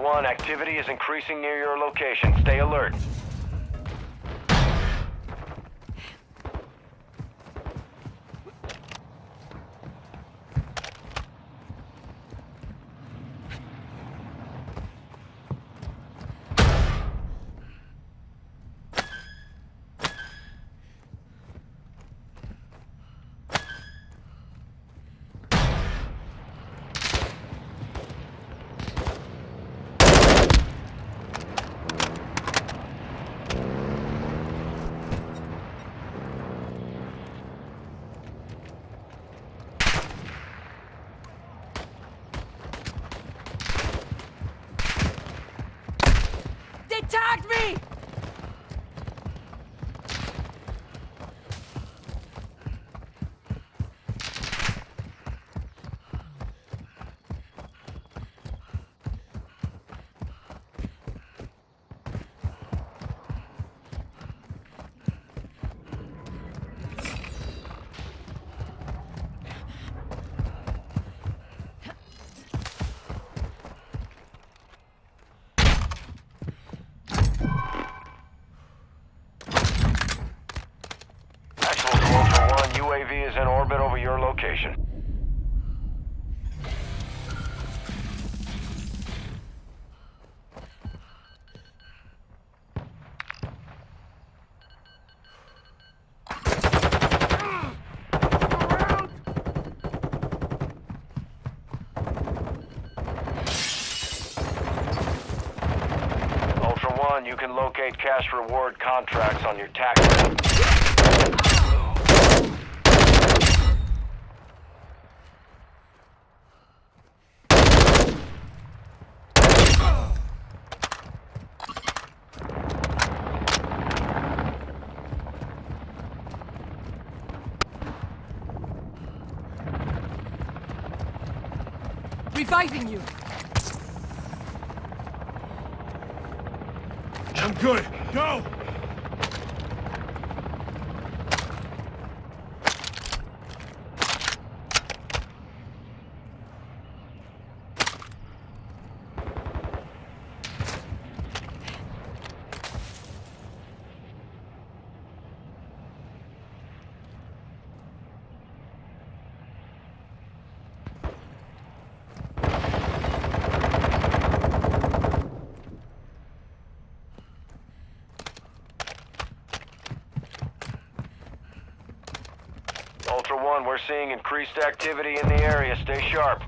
1, activity is increasing near your location. Stay alert. cash reward contracts on your tax Reviving you! Good. Go! Ultra One, we're seeing increased activity in the area. Stay sharp.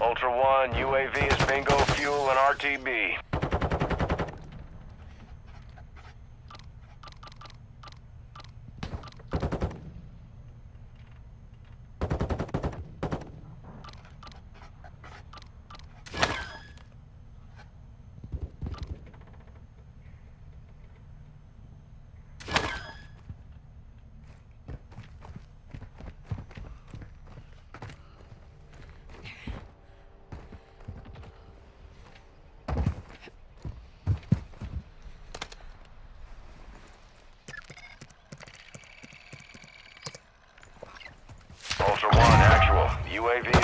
Ultra One, UAV is bingo fuel and RTB. Ultra One, actual. UAV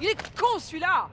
Il est con celui-là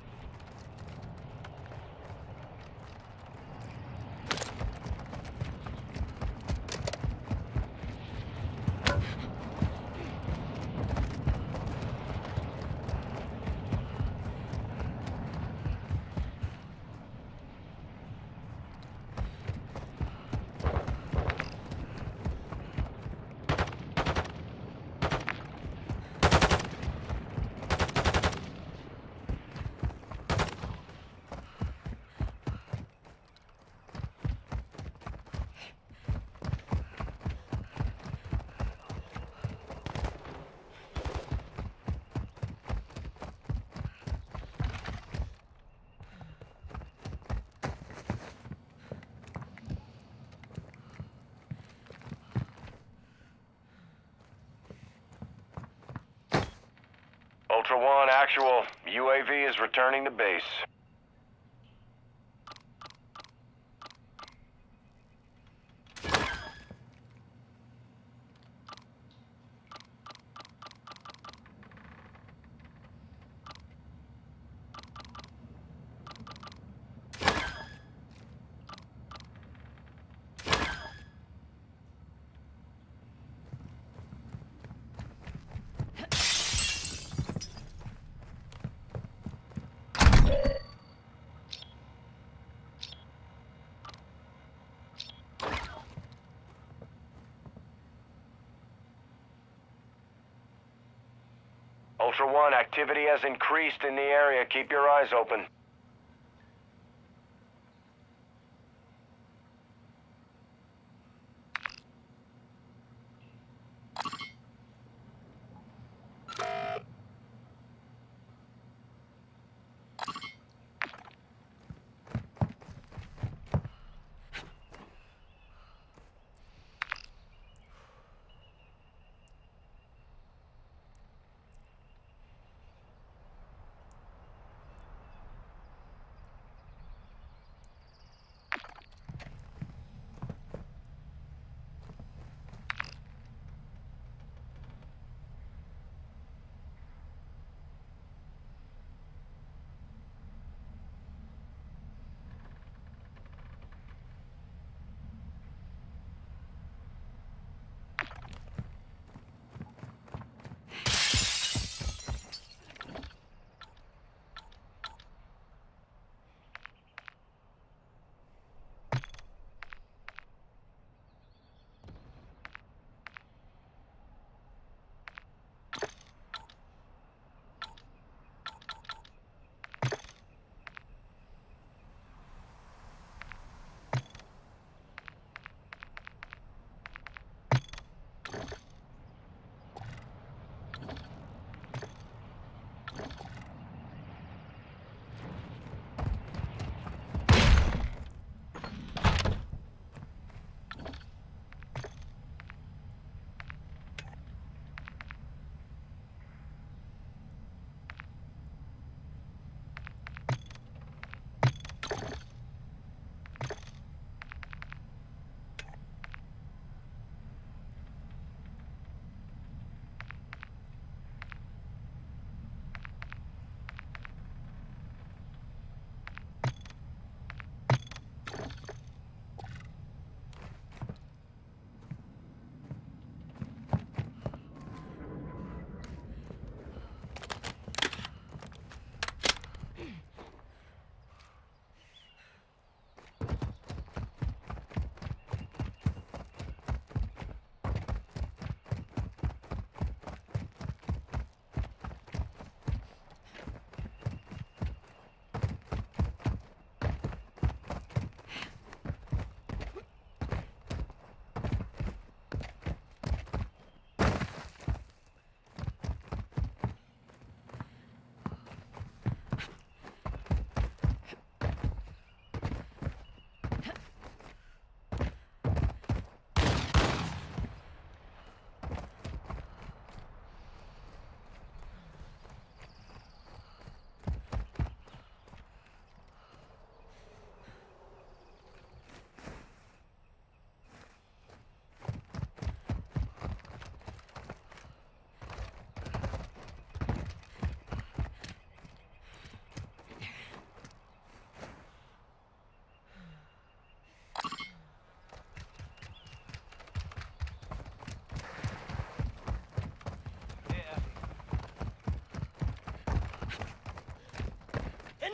Ultra One, actual. UAV is returning to base. Ultra One, activity has increased in the area. Keep your eyes open.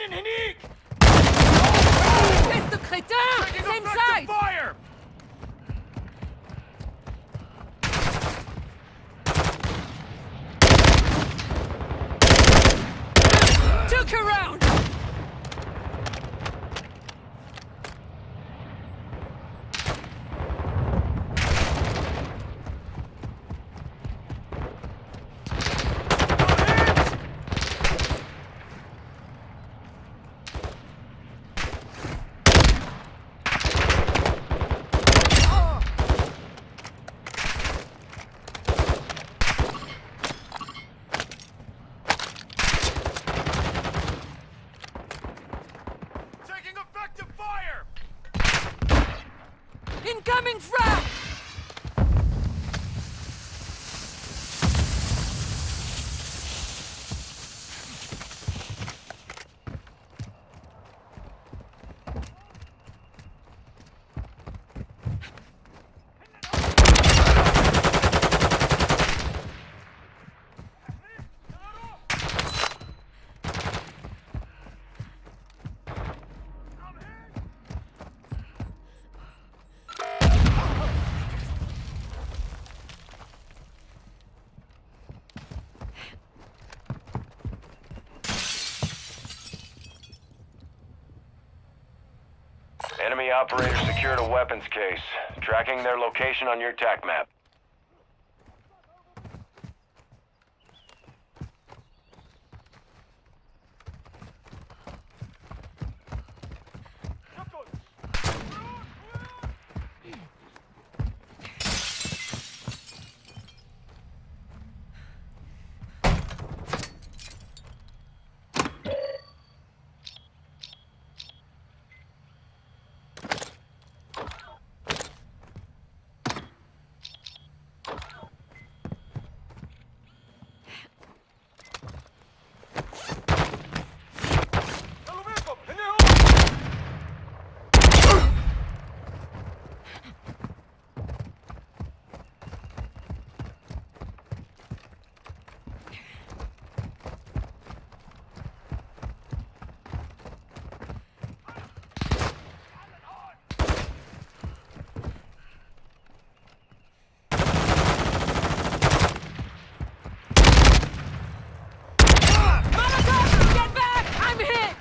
Espèce de crétin Same side Enemy operators secured a weapons case. Tracking their location on your TAC map. Molotov! Get back! I'm hit!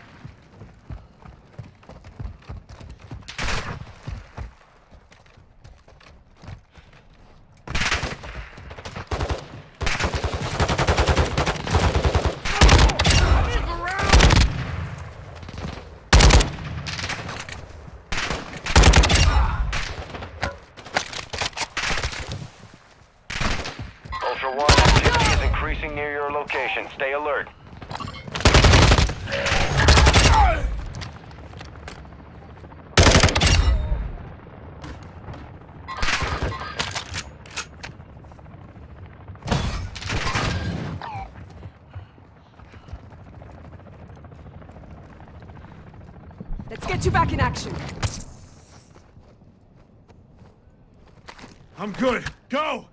Ultra One, activity is increasing near your location. Stay alert. Let's get you back in action. I'm good. Go!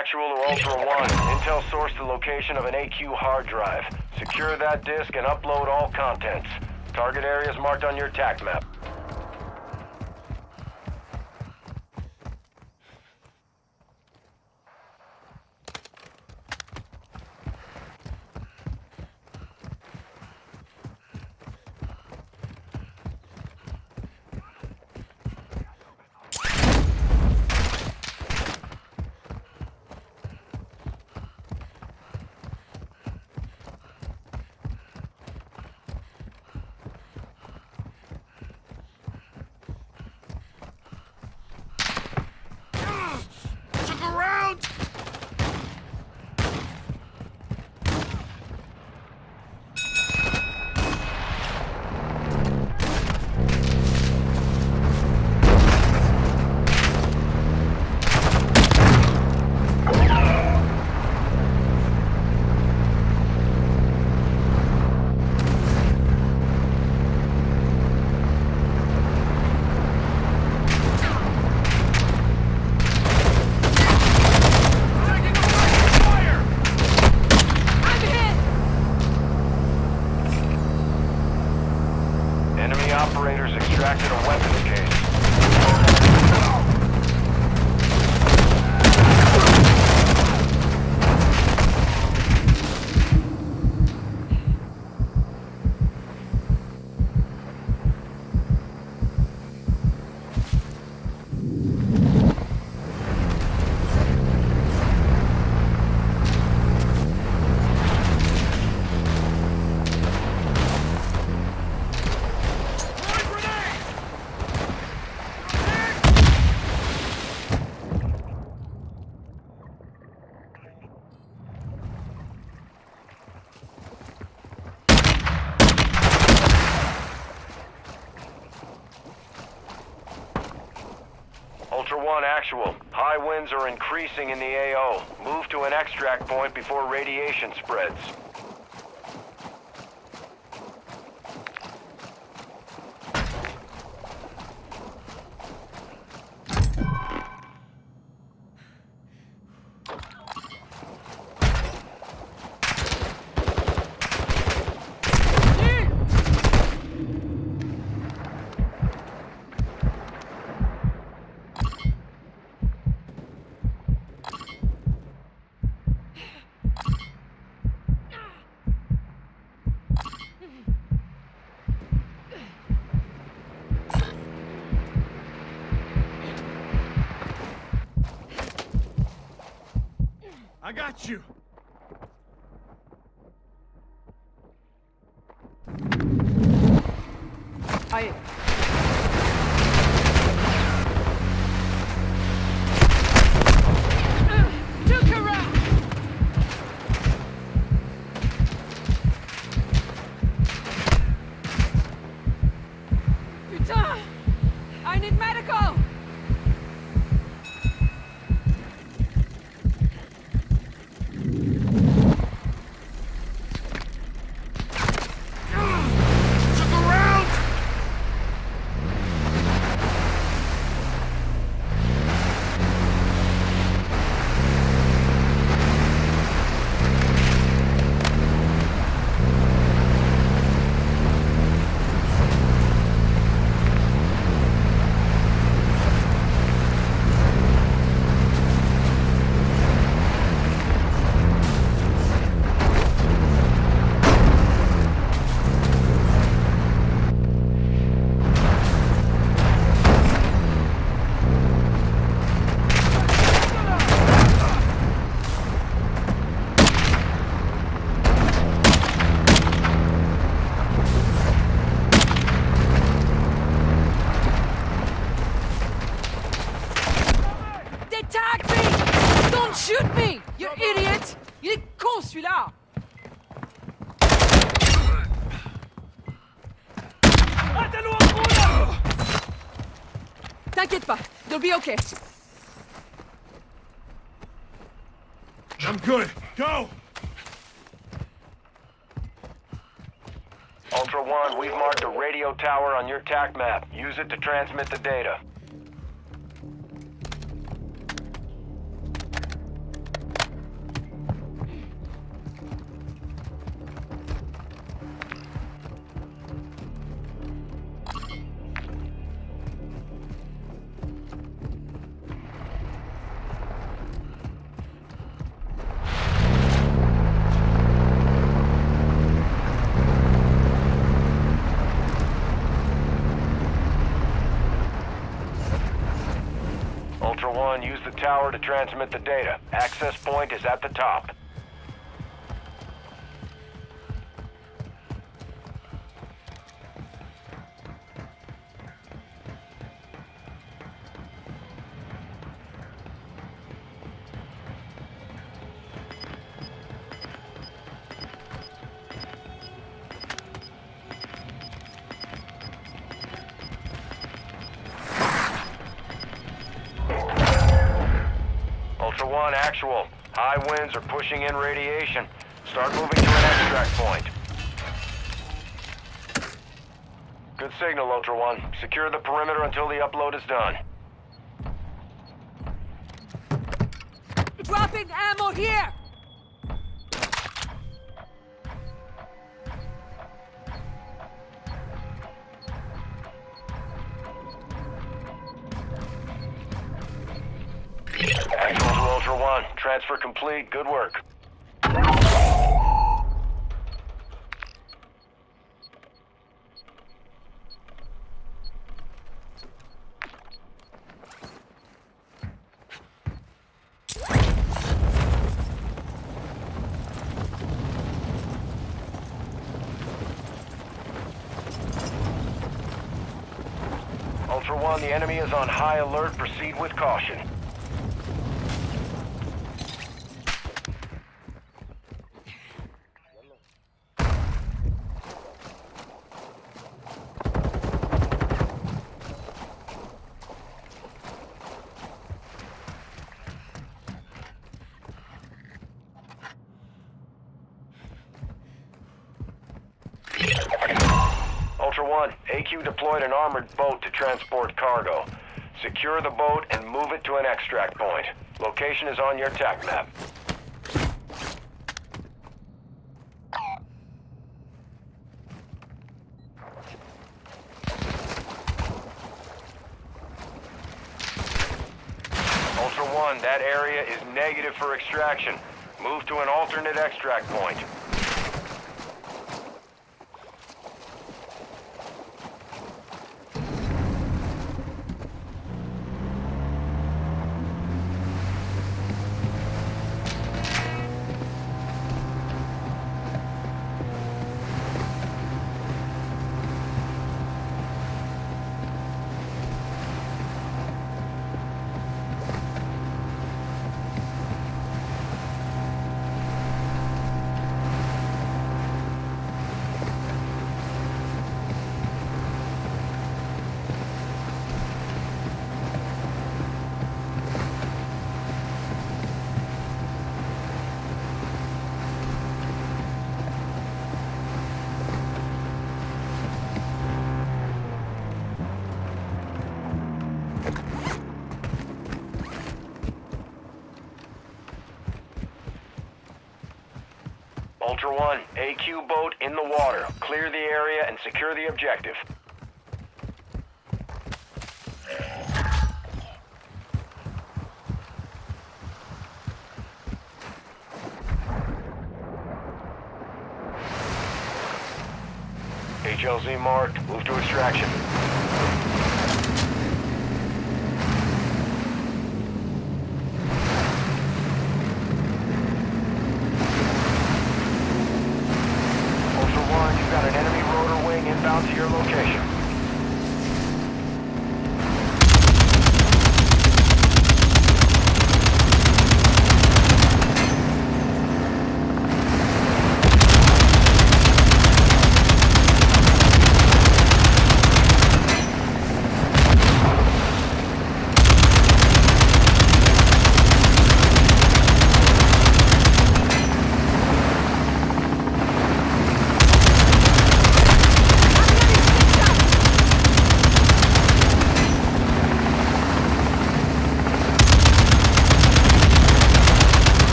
Actual or Ultra One, Intel sourced the location of an AQ hard drive. Secure that disk and upload all contents. Target areas marked on your TAC map. Increasing in the AO. Move to an extract point before radiation spreads. I got you! TAC map. Use it to transmit the data. Use the tower to transmit the data. Access point is at the top. Winds are pushing in radiation. Start moving to an extract point. Good signal, Ultra One. Secure the perimeter until the upload is done. Dropping ammo here! Ultra One. Transfer complete. Good work. Ultra One, the enemy is on high alert. Proceed with caution. Ultra One, AQ deployed an armored boat to transport cargo. Secure the boat and move it to an extract point. Location is on your TAC map. Ultra One, that area is negative for extraction. Move to an alternate extract point. Ultra One, AQ boat in the water. Clear the area and secure the objective.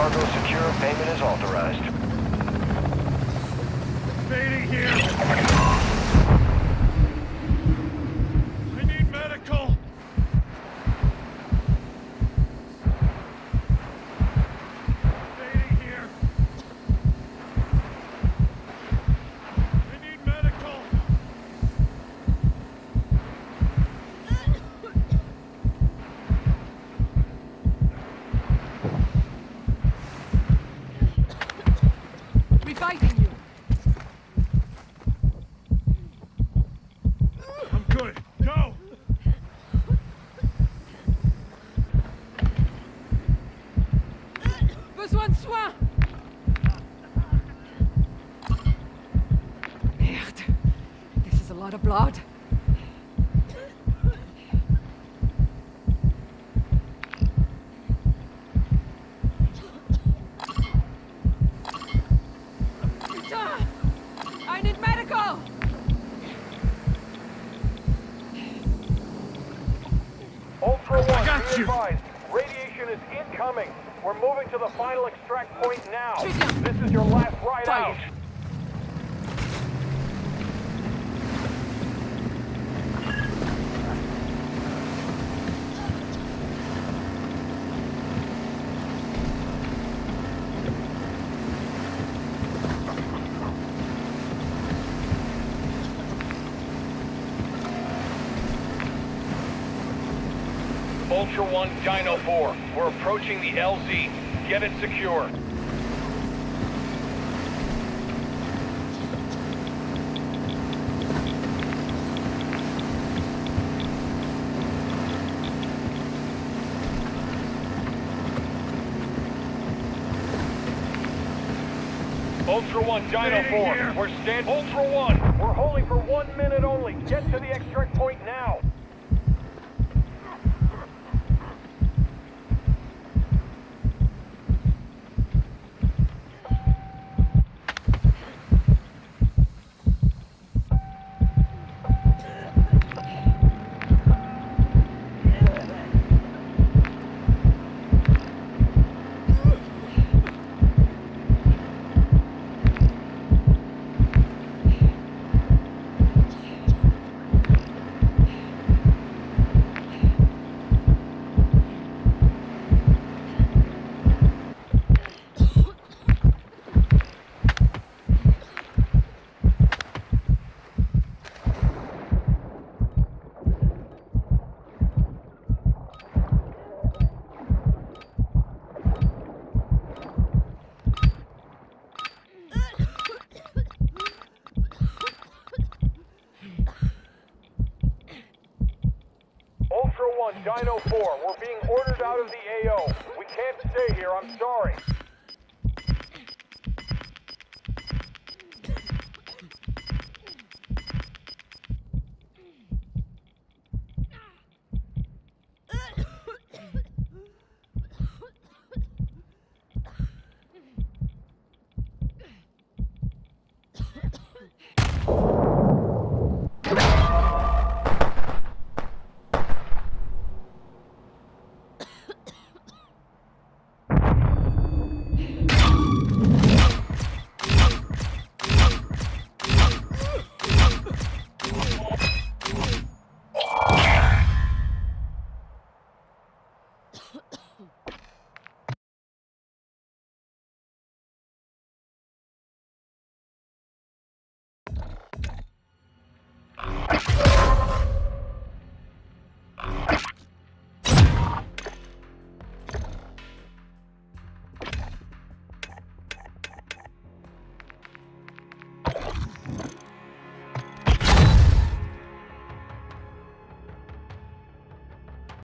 Cargo secure. Payment is authorized. Fading here. Be advised. Radiation is incoming. We're moving to the final extract point now. This is your last ride Fire. out. Ultra One, Dino 4. We're approaching the LZ. Get it secure. Ultra One, Dino Stay 4. here. We're standing. Ultra One, we're holding for one minute only. Get to the extract point now. Ultra One, Dino 4. We're being ordered out of the AO. We can't stay here. I'm sorry.